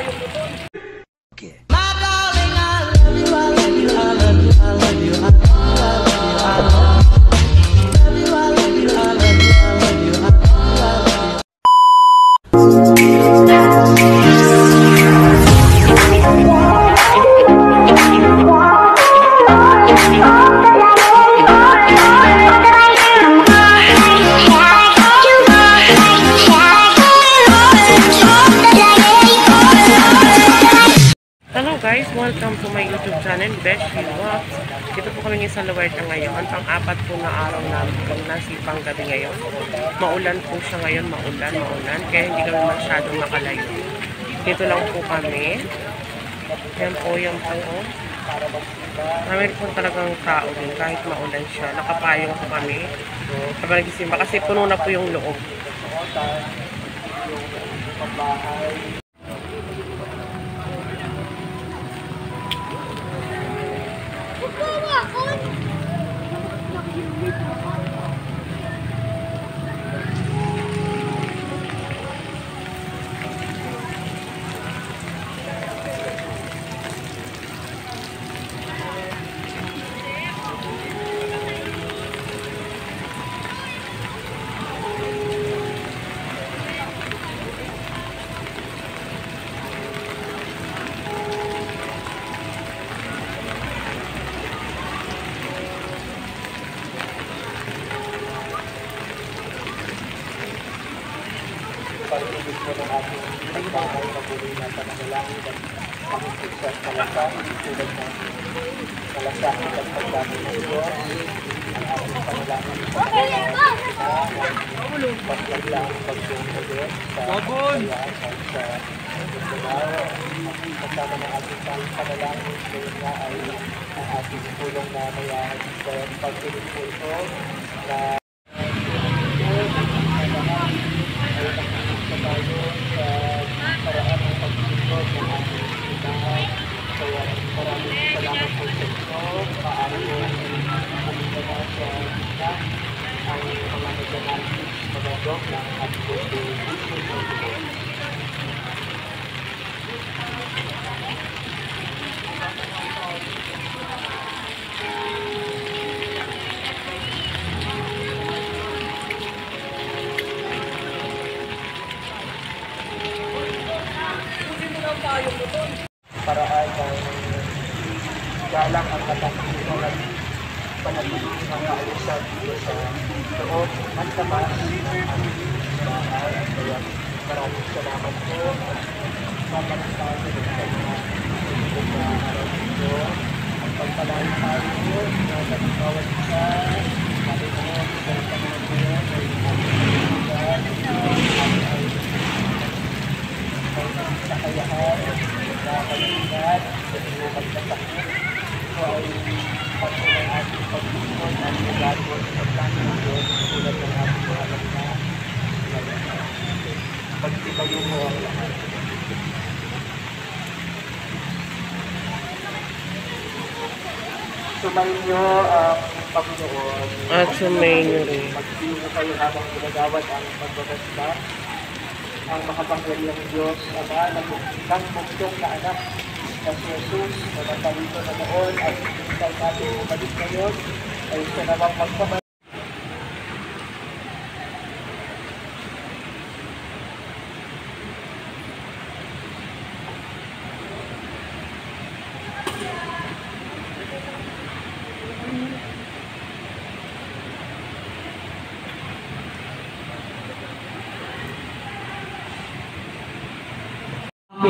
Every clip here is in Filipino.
Ayo, ayo, ayo. Guys, welcome to my YouTube channel, Besh Vlogs. Dito po kami ngayon sa Luwerta ngayon. Pang-apat po na araw namin nasipang gabi ngayon. Maulan po siya ngayon, maulan, maulan. Kaya hindi kami masyadong makalayo. Dito lang po kami. Yan po yung po. Marami po talagang tao din kahit maulan siya. Nakapayong po kami. Habang nagisimba kasi puno na po yung loob. Pag-ibig po ng ating pagbahay na buhay na pananalangin at pangitsisya sa lakas tulad ng malasakit at pagdami ng Diyos ang ating panalangin sa pagkagla ang pagbuong sa Diyos sa kaya at sa Mindanao kasama ng ating panalangin ngayon nga ay ang ating tulong na mayahan sa ito na paraan ng galang ang katangkihan at panatilihin ang kaayusan dito sa loob at naman ang bahay. Kaya maraming salamat po at mapalang tayo sa mga araw dito. Ang pagpalain tayo po sa bawat isa. Panginoon, sa Panginoon, ay ating ay sa kayahan, sa kalingat, sa tinukad na sakit. Ito ay ng ating pagbubuan at nagagawa sa pagkakas Diyos tulad ng ating mga na pagtibayo mo ang lahat. Sumayin niyo ang Panginoon. At sumayin niyo rin. Magdiyo kayo habang ginagawad ang pagbabasba ang makapangyarihang Diyos, Ama, ng muktong na anak na si Jesus na natalito na noon at hintay natin umalik ngayon ay siya namang magpapalito.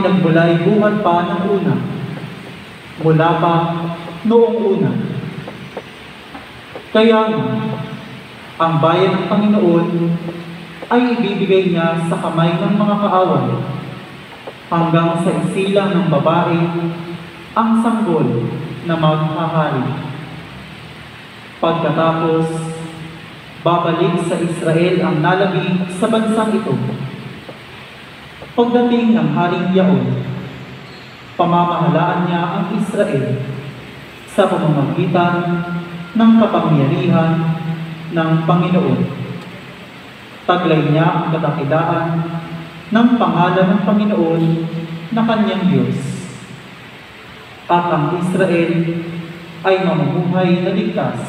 Pinagbulay bungat pa ng una. Mula pa noong una. Kaya ang bayan ng Panginoon ay ibibigay niya sa kamay ng mga kaaway hanggang sa isilang ng babae ang sanggol na maghahari. Pagkatapos, Babalik sa Israel ang nalabi sa bansang ito. Pagdating ng Haring Yaon, pamamahalaan niya ang Israel sa pamamagitan ng kapangyarihan ng Panginoon. Taglay niya ang kadakilaan ng pangalan ng Panginoon na kanyang Diyos. At ang Israel ay mamumuhay na ligtas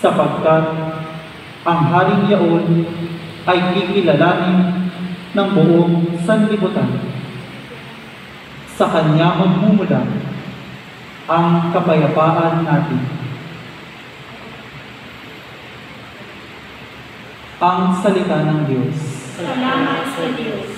sapagkat ang Haring Yaon ay kikilalanin ng buong sanlibutan. Sa Kanya magmumula ang kapayapaan natin. Ang salita ng Diyos. Salamat sa Diyos.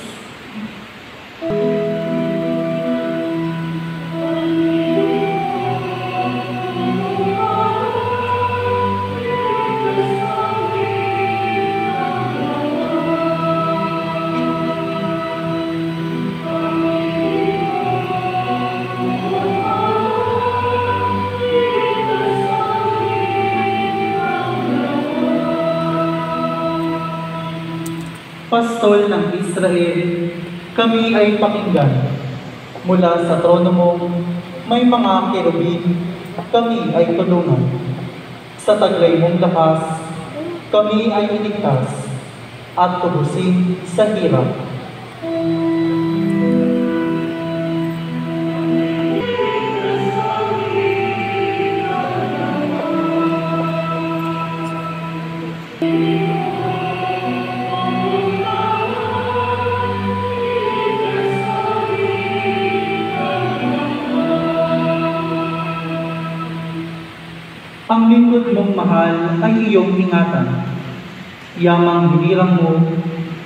Pastol ng Israel, kami ay pakinggan. Mula sa trono mo, may mga kerubin, kami ay tulungan. Sa taglay mong lakas, kami ay iligtas at tubusin sa hirap. Lingkod mong mahal ay iyong ingatan. Yamang hinirang mo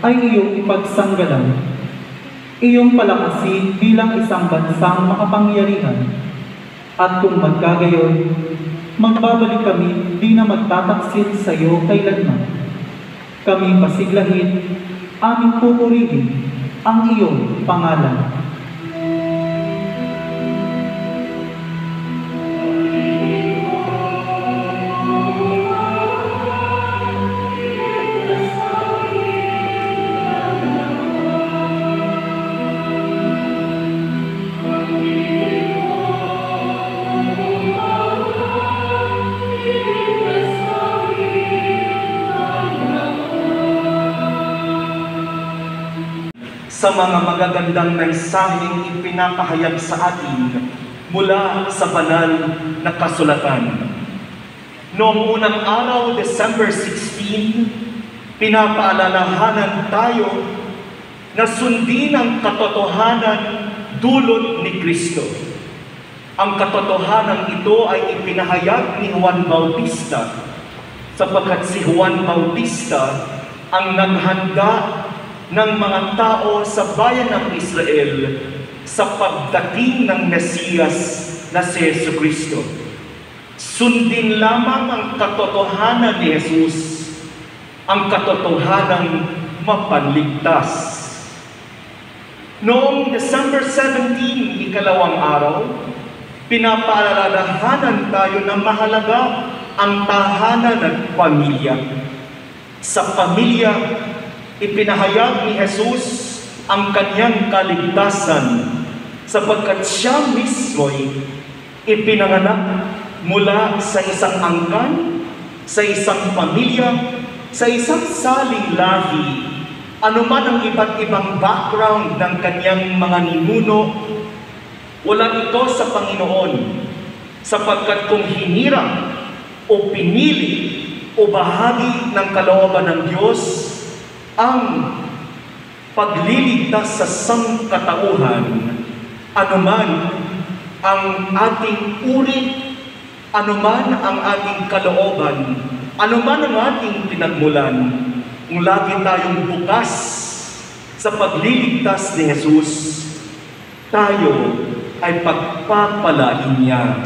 ay iyong ipagsanggalan. Iyong palakasin bilang isang bansang makapangyarihan. At kung magkagayon, magbabalik kami di na magtataksil sa iyo kailanman. Kami pasiglahin, aming pupurihin ang iyong pangalan. Sa mga magagandang mensaheng ipinapahayag sa atin mula sa banal na kasulatan. Noong unang araw, December 16, pinapaalalahanan tayo na sundin ang katotohanan dulot ni Kristo. Ang katotohanan ito ay ipinahayag ni Juan Bautista sapagkat si Juan Bautista ang naghanda ng mga tao sa bayan ng Israel sa pagdating ng Mesiyas na si Yesu Kristo. Sundin lamang ang katotohanan ni Jesus, ang katotohanan mapanligtas. Noong December 17, ikalawang araw, pinapaalalahanan tayo na mahalaga ang tahanan at pamilya. Sa pamilya, ipinahayag ni Jesus ang kanyang kaligtasan sapagkat siya mismo'y ipinanganak mula sa isang angkan, sa isang pamilya, sa isang saling lahi, anuman ang iba't ibang background ng kanyang mga ninuno, wala ito sa Panginoon sapagkat kung hinirang o pinili o bahagi ng kalooban ng Diyos ang pagliligtas sa sangkatauhan, anuman ang ating uri, anuman ang ating kalooban, anuman ang ating pinagmulan, kung lagi tayong bukas sa pagliligtas ni Jesus, tayo ay pagpapalain niya.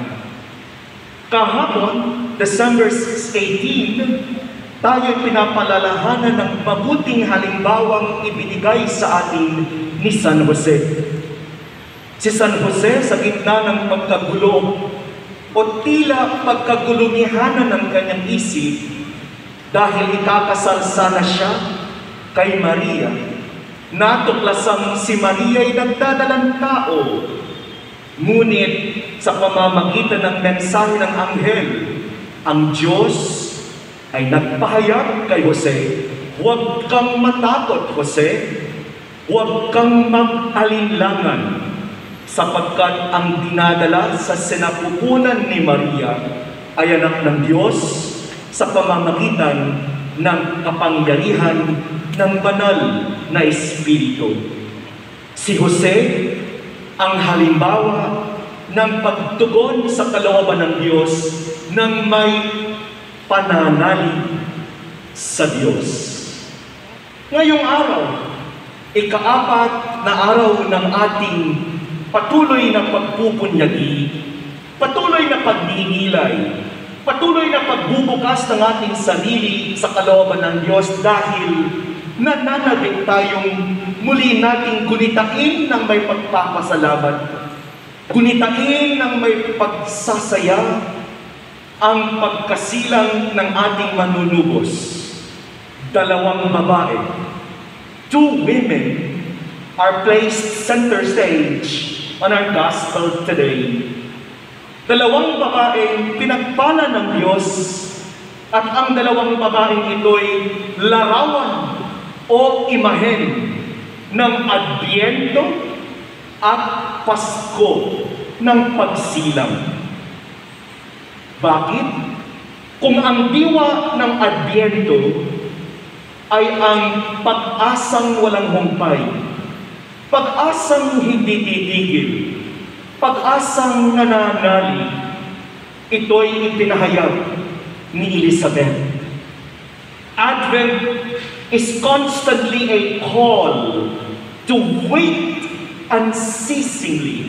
Kahapon, December 18, tayo ay pinapalalahanan ng mabuting halimbawang ibinigay sa atin ni San Jose. Si San Jose sa gitna ng pagkagulo o tila pagkagulumihanan ng kanyang isip, dahil ikakasal sana siya kay Maria. Natuklasang si Maria ay nagdadalang tao, ngunit sa pamamagitan ng mensahe ng anghel, ang Diyos ay nagpahayag kay Jose, Huwag kang matakot, Jose. Huwag kang mag-alinlangan sapagkat ang dinadala sa sinapupunan ni Maria ay anak ng Diyos sa pamamagitan ng kapangyarihan ng banal na Espiritu. Si Jose ang halimbawa ng pagtugon sa kalooban ng Diyos ng may pananalig sa Diyos. Ngayong araw, ikaapat na araw ng ating patuloy na pagpupunyagi, patuloy na pagdinilay, patuloy na pagbubukas ng ating sarili sa kalooban ng Diyos dahil nananabik tayong muli nating gunitain ng may pagpapasalamat, gunitain ng may pagsasaya ang pagkasilang ng ating manunubos. Dalawang babae, two women are placed center stage on our gospel today. Dalawang babaeng pinagpala ng Diyos at ang dalawang babaeng ito'y larawan o imahen ng Adbyento at Pasko ng pagsilang. Bakit? Kung ang diwa ng Adbyento ay ang pag-asang walang humpay, pag-asang hindi titigil, pag-asang nananali, ito'y ipinahayag ni Elizabeth. Advent is constantly a call to wait unceasingly,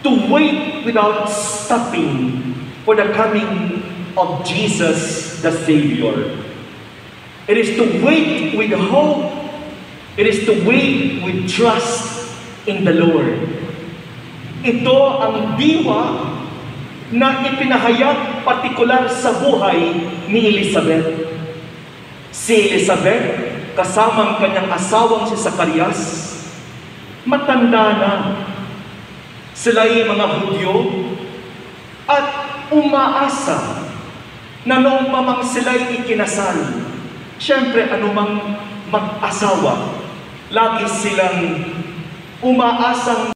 to wait without stopping for the coming of Jesus the Savior. It is to wait with hope. It is to wait with trust in the Lord. Ito ang diwa na ipinahayag partikular sa buhay ni Elizabeth. Si Elizabeth, kasamang kanyang asawang si Zacarias, matanda na. Sila'y mga Hudyo at umaasa na noong pa mang sila'y ikinasal, Siyempre, anumang mag-asawa, lagi silang umaasang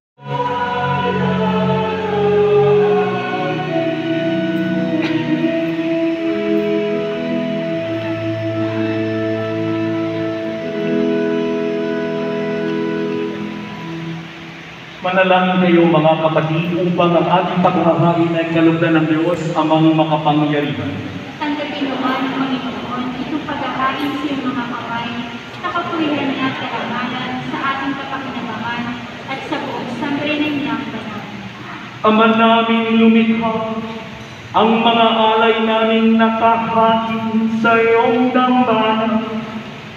Manalangin kayo mga kapatid upang ang ating paghahain ay kalugdan ng Diyos amang makapangyarihan. Tanggapin naman, Panginoon, itong pagkakain sa iyong mga kamay, na kapulihan niya at karamanan sa ating kapakinabangan at sa buong sangre ng iyang banal. Ama namin lumikha, ang mga alay namin nakahain sa iyong dambana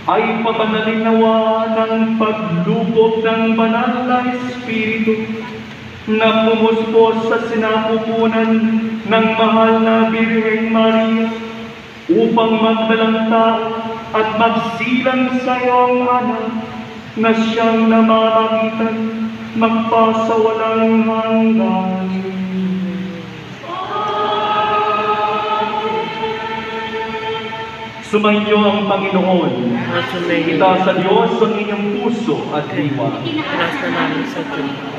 ay pabanalin nawa ng paglubog ng banal na Espiritu na pumuspos sa sinapupunan ng mahal na Birheng Maria upang magdalang tao at magsilang sa iyong anak na siyang namamagitan magpasawalang hanggan. Sumainyo ang Panginoon. Sumayin. Itaas sa Diyos ang inyong puso at diwa. Namin.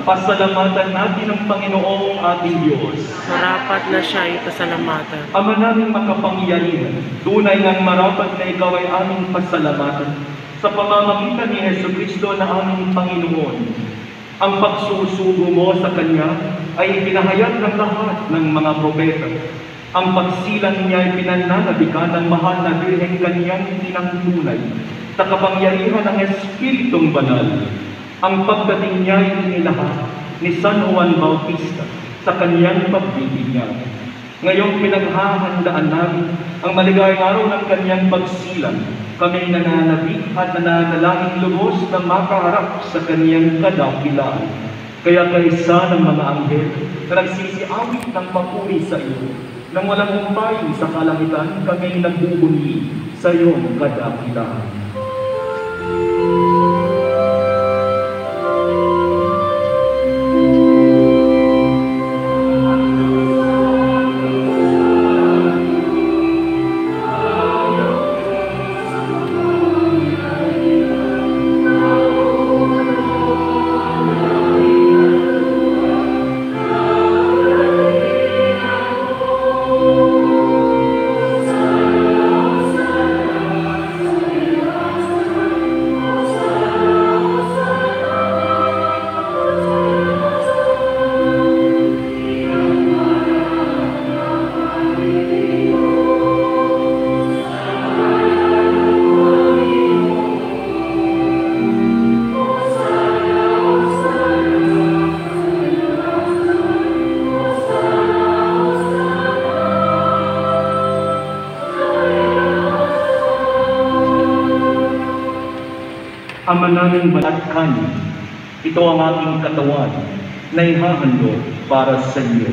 Pasalamatan natin ang Panginoong ating Diyos. Marapat na siya ay pasalamatan. Ama naming makapangyarihan, tunay ngang marapat na ikaw ay aming pasalamatan sa pamamagitan ni Yesu Kristo na aming Panginoon. Ang pagsusugo mo sa Kanya ay ipinahayag ng lahat ng mga propeta. Ang pagsilang niya ay pinananabikan ng mahal na birheng kanyang tinangtunay sa kapangyarihan ng Espiritong Banal. Ang pagdating niya ay inilahat ni San Juan Bautista sa kanyang pagbibigyan. Ngayong pinaghahandaan namin ang maligayang araw ng kanyang pagsilang, kami nananabik at nananalangin lubos na makaharap sa kanyang kadakilaan. Kaya kaysa ng mga anghel na nagsisiawit ng papuri sa iyo, nang walang humpay sa kalangitan, kami nagbubunyi sa iyong kadakitaan. Ama naming balat kanin, ito ang aking katawan na ihahandog para sa iyo.